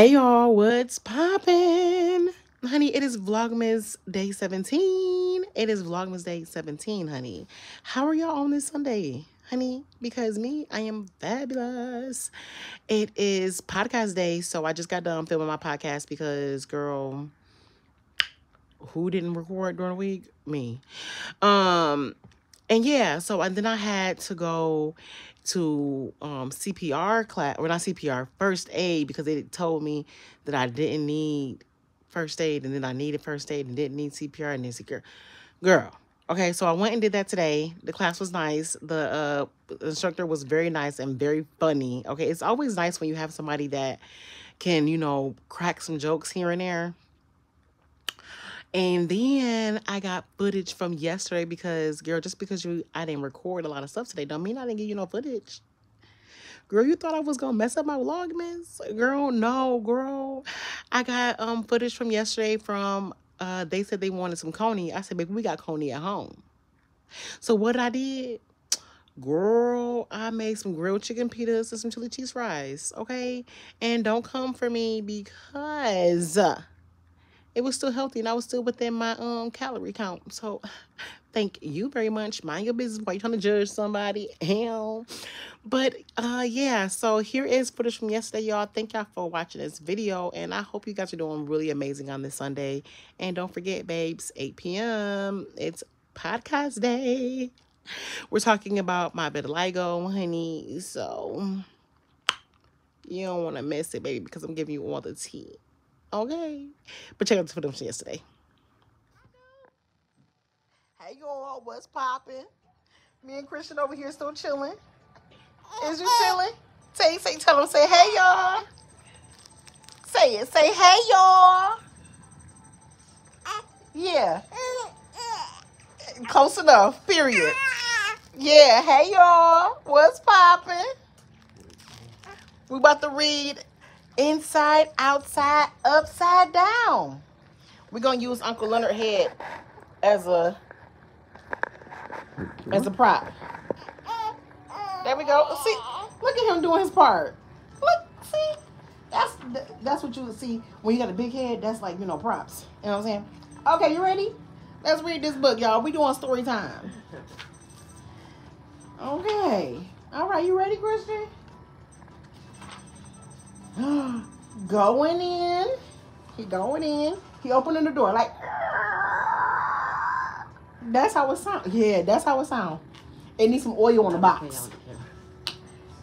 Hey y'all, what's poppin'? Honey, it is Vlogmas Day 17. It is Vlogmas Day 17, honey. How are y'all on this Sunday, honey? Because me, I am fabulous. It is podcast day, so I just got done filming my podcast because, girl, who didn't record during the week? Me. Um, and yeah, so and then I had to go to um CPR class or not CPR, first aid because they told me that I didn't need first aid and then I needed first aid and didn't need CPR and then CPR. Girl. Okay, so I went and did that today. The class was nice. The uh instructor was very nice and very funny. Okay, it's always nice when you have somebody that can, you know, crack some jokes here and there. And then I got footage from yesterday because, girl, just because you I didn't record a lot of stuff today, don't mean I didn't give you no footage. Girl, you thought I was gonna mess up my vlogmas? Girl, no, girl. I got um footage from yesterday from uh they said they wanted some coney. I said, baby, we got coney at home. So what I did, girl, I made some grilled chicken pitas and some chili cheese fries. Okay. And don't come for me because it was still healthy and I was still within my um calorie count. So thank you very much. Mind your business while you're trying to judge somebody. Hell. But uh yeah, so here is footage from yesterday, y'all. Thank y'all for watching this video. And I hope you guys are doing really amazing on this Sunday. And don't forget, babes, 8 p.m. It's podcast day. We're talking about my vitiligo, honey. So you don't want to miss it, baby, because I'm giving you all the tea. Okay. But check out the footage from yesterday. Hey y'all, what's popping? Me and Christian over here still chilling. Is you chilling? Say, say, tell them, say, hey y'all. Say it, say, hey y'all. Yeah. Close enough, period. Yeah, hey y'all, what's popping? We about to read Inside, Outside, Upside Down. We're gonna use Uncle Leonard head as a as a prop. There we go. See, look at him doing his part. Look, see, that's that's what you would see when you got a big head. That's like you know props. You know what I'm saying? Okay, you ready? Let's read this book, y'all. We doing story time. Okay. All right, you ready, Christian? going in. He going in. He opening the door like. That's how it sound. Yeah, that's how it sound. It needs some oil on the box.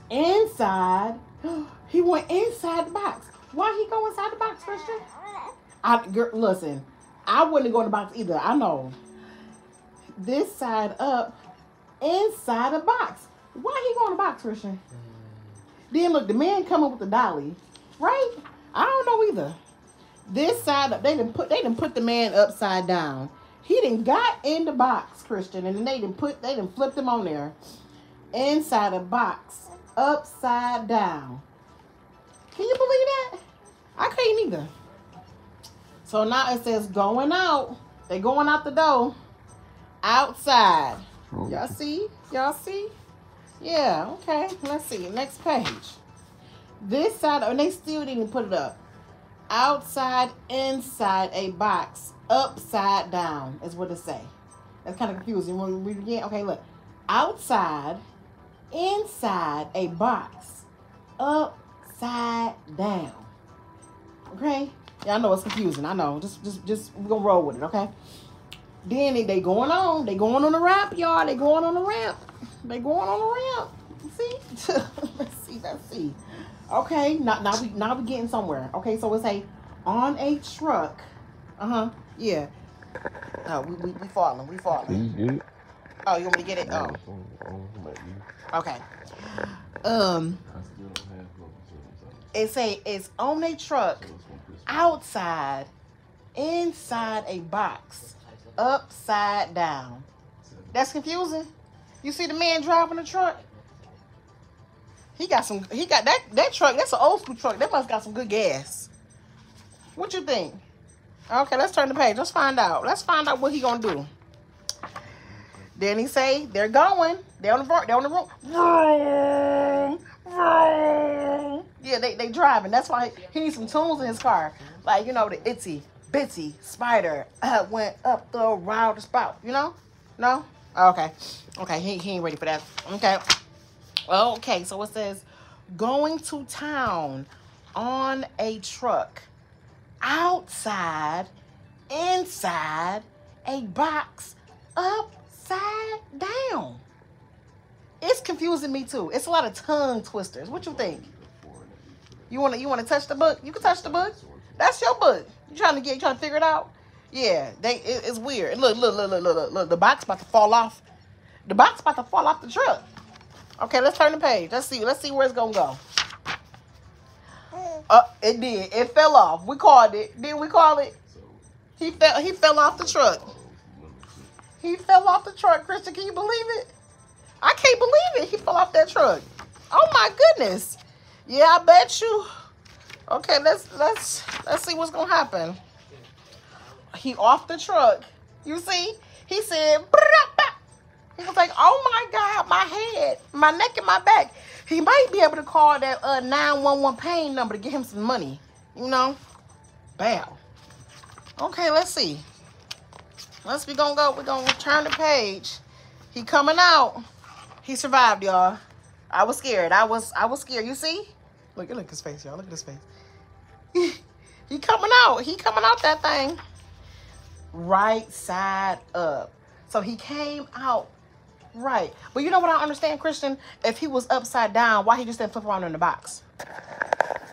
Inside, he went inside the box. Why he go inside the box, Christian? I girl, listen. I wouldn't go in the box either. I know. This side up, inside the box. Why he go in the box, Christian? Mm. Then look, the man coming with the dolly, right? I don't know either. This side up, they didn't put they didn't put the man upside down. He didn't got in the box, Christian, and then they didn't put they didn't flip him on there. Inside the box, upside down. Can you believe that? I can't either. So now it says going out. They going out the door. Outside. Y'all see? Y'all see? Yeah, okay. Let's see. Next page. This side, and they still didn't put it up. Outside, inside a box, upside down is what it say. That's kind of confusing. When we read okay, look. Outside, inside a box, upside down. Okay? Yeah, I know it's confusing. I know. Just, just, just we're gonna roll with it. Okay. Then they, they going on. They going on the ramp, y'all. They going on the ramp. They going on the ramp. See? let's see. Let's see. Okay. Now, now we now we getting somewhere. Okay. So it's a on a truck. Uh huh. Yeah. Oh, we we, we falling. We falling. Oh, you want me to get it? Oh. Okay. Um. It's a it's on a truck outside, inside a box, upside down. That's confusing. You see the man driving the truck? He got some. He got that that truck. That's an old school truck. That must got some good gas. What you think? Okay, let's turn the page. Let's find out. Let's find out what he gonna do. Then he say they're going. They're on the they're on the road. Yeah, yeah, they, they driving. That's why he needs some tunes in his car. Like, you know, the itsy bitsy spider uh, went up the wild spout. You know? No? Okay. Okay, he, he ain't ready for that. Okay. Okay, so it says going to town on a truck outside, inside a box, upside down. It's confusing me too. It's a lot of tongue twisters. What you think? You wanna you wanna touch the book? You can touch the book. That's your book. You trying to get you trying to figure it out? Yeah, they it, it's weird. Look, look, look, look, look, look. The box about to fall off. The box about to fall off the truck. Okay, let's turn the page. Let's see. Let's see where it's gonna go. Uh, it did. It fell off. We called it. Did we call it? He fell. He fell off the truck. He fell off the truck. Christian, can you believe it? I can't believe it. He fell off that truck. Oh my goodness. Yeah, I bet you. Okay, let's let's let's see what's gonna happen. He off the truck. You see? He said. He was like, "Oh my God, my head, my neck, and my back." He might be able to call that uh 911 pain number to get him some money. You know? Bam. Okay, let's see. Let's be gonna go. We're gonna turn the page. He coming out. He survived, y'all. I was scared. I was I was scared. You see? Look, look at his face, y'all. Look at his face. he coming out. He coming out that thing. Right side up. So he came out right. But you know what I understand, Christian? If he was upside down, why he just didn't flip around in the box?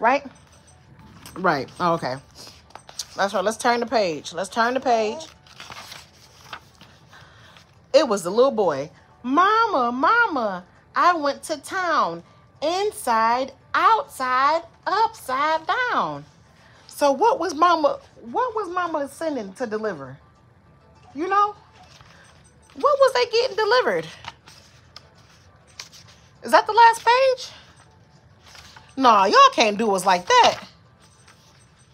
Right? Right. Oh, okay. That's right. Let's turn the page. Let's turn the page. It was the little boy. Mama, mama, I went to town. Inside, outside, upside down. So what was mama what was mama sending to deliver? You know? What was they getting delivered? Is that the last page? Nah, y'all can't do us like that.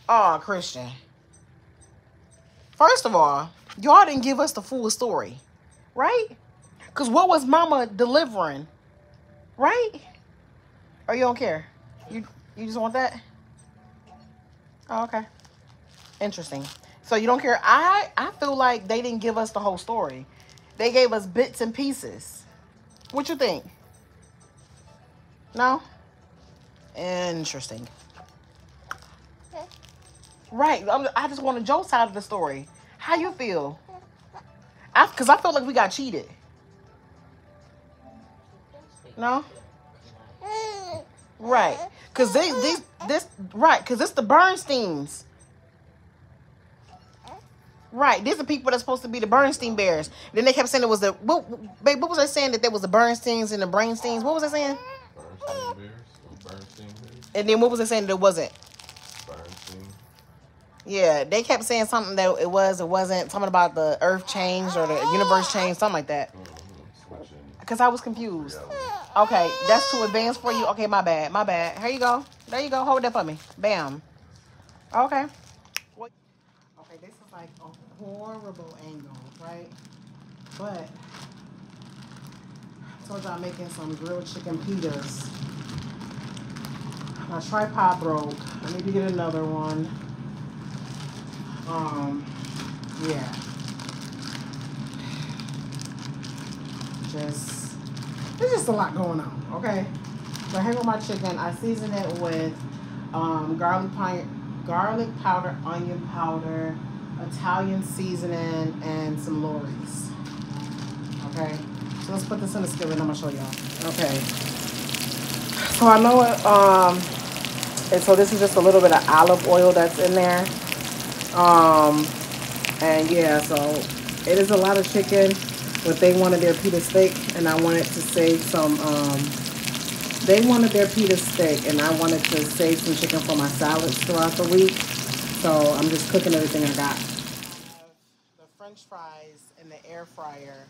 Oh, Christian. First of all, y'all didn't give us the full story, right? Because what was mama delivering, right? Or you don't care? You you just want that? Oh, okay. Interesting. So you don't care. I I feel like they didn't give us the whole story. They gave us bits and pieces. What you think? No? Interesting. Right. I'm, i just want to Joe's side of the story. How you feel? I Because I, I feel like we got cheated. No? Right. Because they, they, this, right. Because it's the Bernsteins. Right. These are people that's supposed to be the Bernstein Bears. Then they kept saying it was the, what, babe, what was I saying that there was the Bernsteins and the Brainsteins? What was I saying? Bernstein Bears. Bernstein Bears. And then what was I saying that it wasn't? Bernstein. Yeah, they kept saying something that it was, it wasn't. Something about the earth changed or the universe changed, something like that. Because mm-hmm. I was confused. Okay, that's too advanced for you. Okay, my bad, my bad. Here you go. There you go. Hold that for me. Bam. Okay. Okay, this is like a horrible angle, right? But I told y'all I'm making some grilled chicken pitas. My tripod broke. I need to get another one. Um, yeah. Just there's just a lot going on, okay? So here with my chicken. I season it with um, garlic, garlic powder, onion powder, Italian seasoning, and some Lawry's. Okay? So let's put this in the skillet. I'm to show y'all. Okay. So I know it, um, and so this is just a little bit of olive oil that's in there. Um, and yeah, so it is a lot of chicken but they wanted their pita steak and I wanted to save some um, they wanted their pita steak and I wanted to save some chicken for my salads throughout the week. So I'm just cooking everything I got. The french fries in the air fryer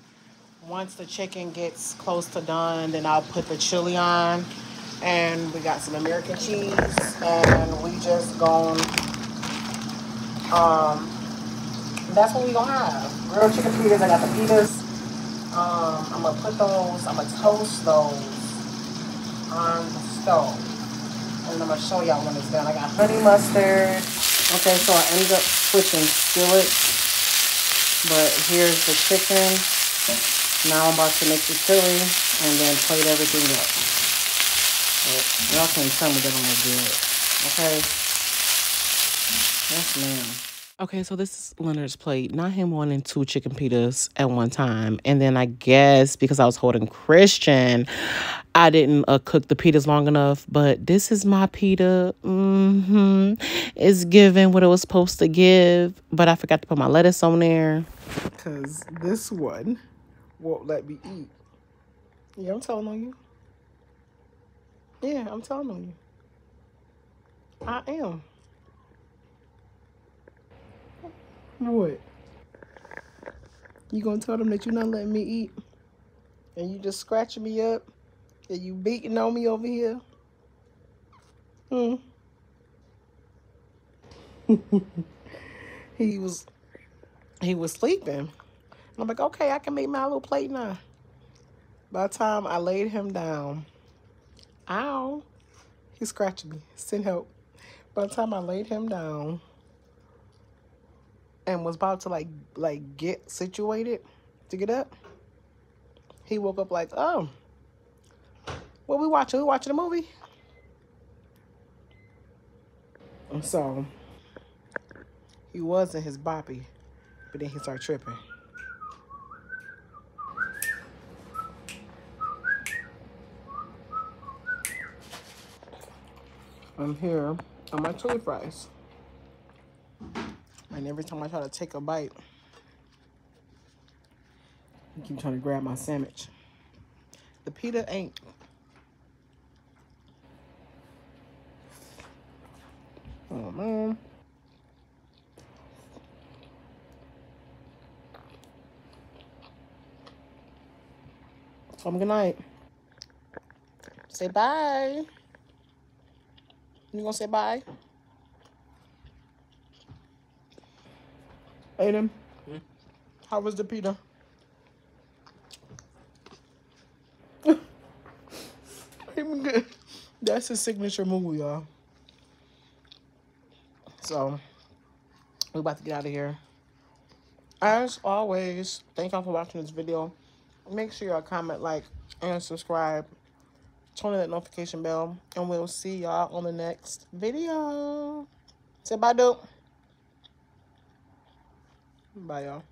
once the chicken gets close to done then I'll put the chili on and we got some American cheese and we just gone um that's what we gonna have. Grilled chicken pitas I got the pitas um, I'm gonna put those, I'm gonna toast those on the stove. And I'm gonna show y'all when it's done. I got honey mustard. Okay, so I ended up switching skillets. But here's the chicken. Now I'm about to make the chili and then plate everything up. Y'all can't tell me that I'm good. Okay? Yes, ma'am. Okay, so this is Leonard's plate. Not him wanting two chicken pitas at one time. And then I guess because I was holding Christian, I didn't uh, cook the pitas long enough. But this is my pita. Mm-hmm. It's giving what it was supposed to give. But I forgot to put my lettuce on there. Because this one won't let me eat. Yeah, I'm telling on you. Yeah, I'm telling on you. I am. What? You gonna tell them that you're not letting me eat? And you just scratching me up? And you beating on me over here? Hmm. he was he was sleeping. And I'm like, okay, I can make my little plate now. By the time I laid him down, ow, he scratched me. Send help. By the time I laid him down, and was about to like like get situated to get up, he woke up like, oh, what we watching? We watching a movie. So he was in his boppy, but then he started tripping. I'm here on my chili fries. And every time I try to take a bite, I keep trying to grab my sandwich. The pita ain't. Oh, man. So, good night. Say bye. You gonna say bye? Aiden, hmm? how was the pita? That's his signature move, y'all. So, we're about to get out of here. As always, thank y'all for watching this video. Make sure y'all comment, like, and subscribe. Turn on that notification bell. And we'll see y'all on the next video. Say bye, dope. Bye, y'all.